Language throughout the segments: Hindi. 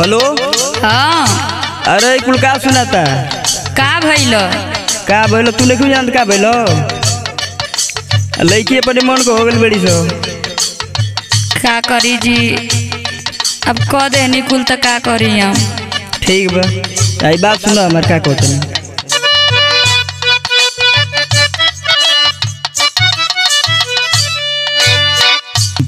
हेलो? हाँ। अरे कुल का सुनाता का भइल? का भइल? तू नहीं जानत का भइल? लड़की अपने मन को हो गई बड़ी सो। का करी जी? अब कह देनी कुल तो का करी हम? ठीक बा। आई बात सुनो हमार का कहते हैं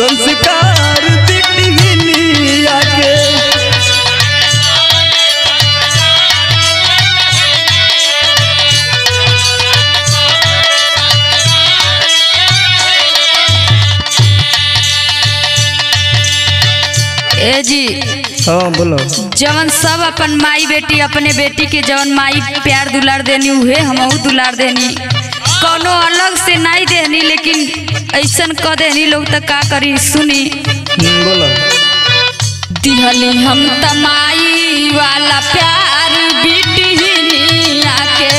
संस्कार के ए जी। हाँ बोलो। जवन सब अपन माई बेटी अपने बेटी के जवन माई प्यार दुलार देनी उहे हमहू दुलार देनी। कोनो अलग से नहीं देनी लेकिन ऐसन कह देनी लोग तो का करी सुनी? बोलो। दिहली हम तमाई वाला प्यार बिटिया के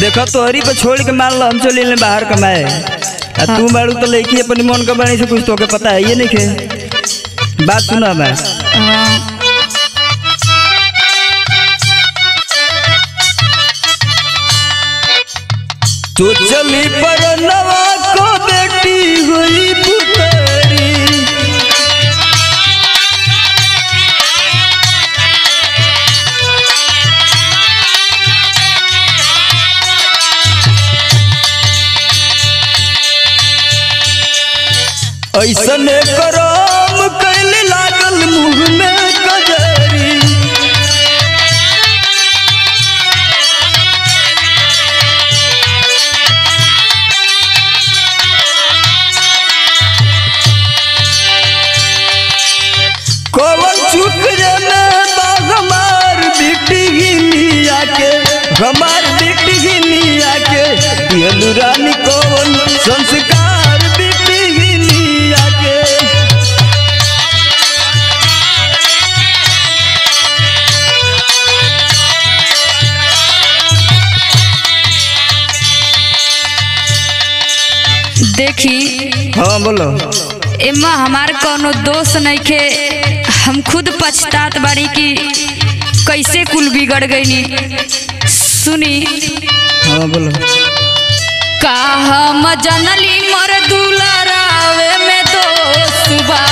देखो तोहरी पे छोड़ के मान लो हम चले ले बाहर कमाए। आ तू बाड़ू तो लड़की अपने मन के बनी से कुछ तो के पता है ये नहीं के बात सुना मैं हाँ। तो चली पर नवा को बेटी हुई पुतरी हमार बेटी हिनिया के रानी कौन? संस्कार बेटी हिनिया के। देखी? हाँ बोलो। एमा हमार कोनो दोष नहीं के हम खुद पछतात बाड़ी कि कैसे कुल बिगड़ गईनी? सुनी। हाँ बोलो। का हम जनली मर दुलरावे में दोष बा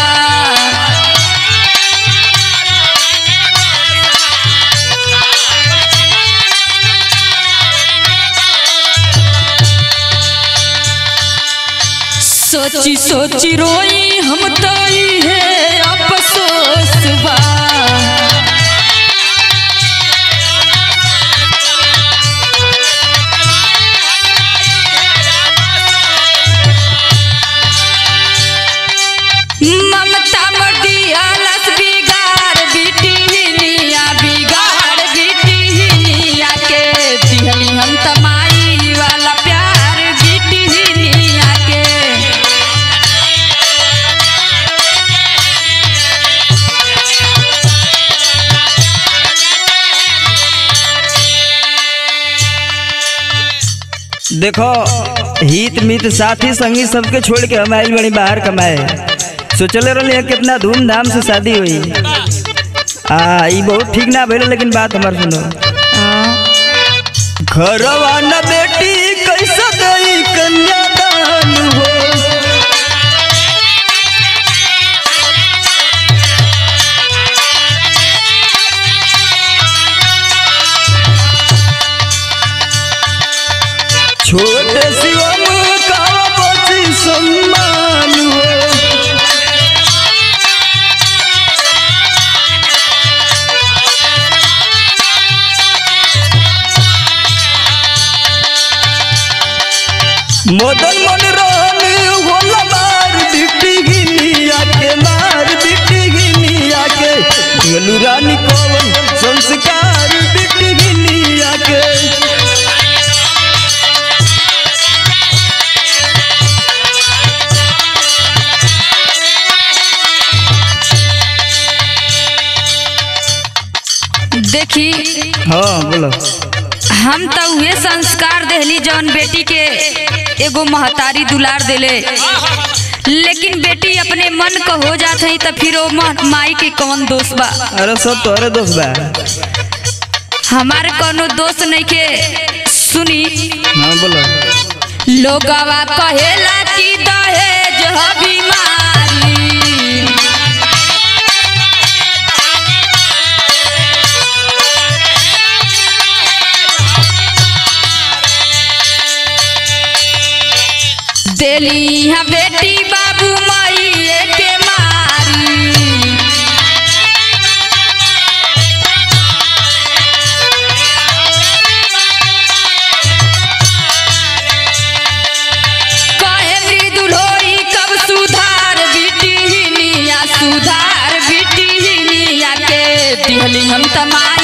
सोची सोची रोई हम तो है अफसोस बा देखो हित मित साथी संगी सबके छोड़ के हम आई बड़ी बाहर कमाए। सोचले रही कितना धूमधाम से शादी हुई। आ ये बहुत ठीक ना भेल लेकिन बात हमार सुनो। घरवा न बेटी कैसे गई देनी मदन मन होला मार बिटी के मार बिटी के। गलू रानी कौन संस्कार बिटी के। देखी हाँ बोलो। हम तो उहे संस्कार देहली जौन बेटी के। एगो महतारी दुलार देले। लेकिन बेटी अपने मन को हो जात है तो फिर माई के कौन दोष बा? अरे सब तोरे दोस्त बा। हमारे कोनो दोस्त नहीं के। सुनी। हाँ बोलो। लोगवा कहेला कि दहेज ह Tamara.